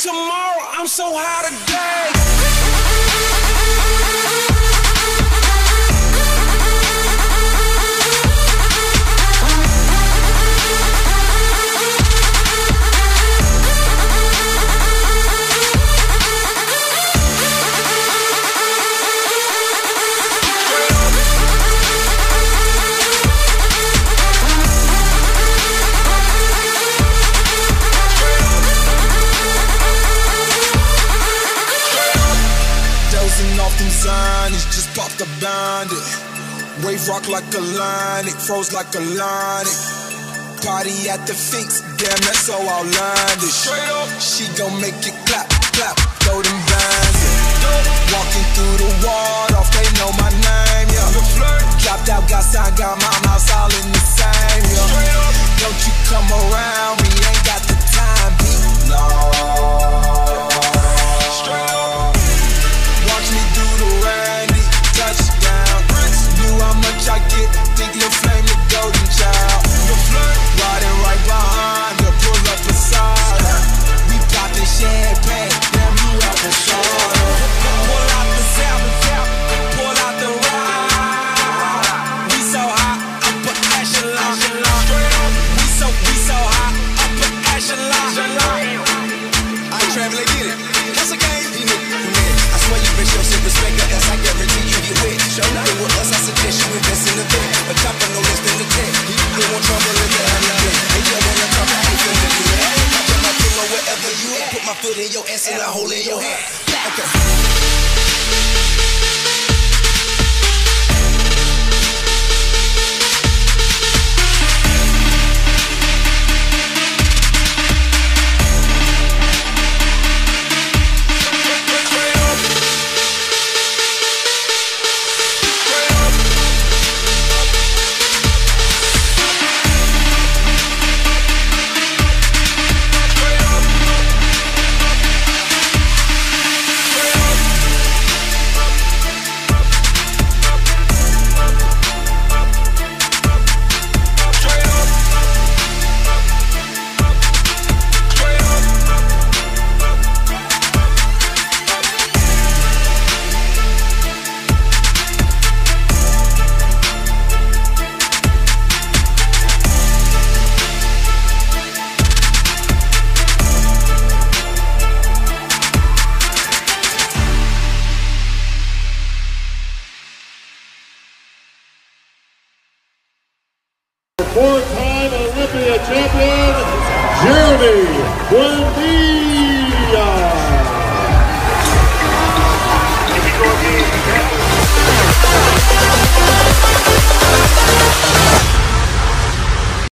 tomorrow. I'm so high today. Dozing off them signs, just popped a bandit. Wave rock like a line, it froze like a line. Party at the Finks, damn, that's so outlandish. She gon' make it clap, That's a game. You you man. I swear you bitch yourself respect or else I guarantee you get wet. Show nothing with us, I suggest you invest in the vet. A chopper no less than a jet. He don't want trouble in the area. They just wanna talk, I ain't finna do that. I put my wherever you at. Put my foot in your ass and I hold in your hand. Okay. four-time Olympia champion, Jeremy Buendia.